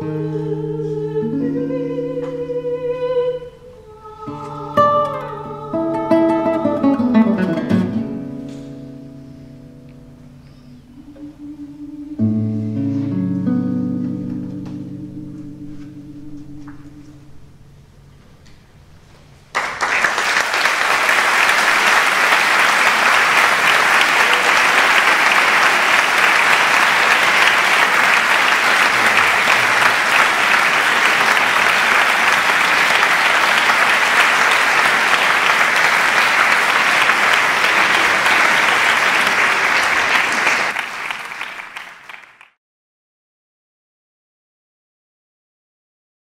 Música